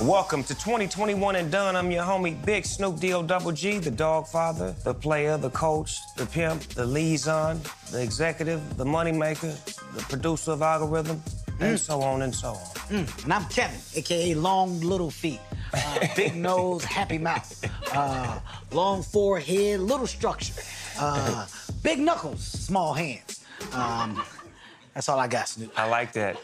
Welcome to 2021 and done. I'm your homie, Big Snoop D-O Double G, the dog father, the player, the coach, the pimp, the liaison, the executive, the moneymaker, the producer of algorithm, and mm. so on and so on. Mm. And I'm Kevin, aka Long Little Feet. Uh, big nose, happy mouth. Uh, long forehead, little structure. Uh, big knuckles, small hands. Um, that's all I got, Snoop. I like that.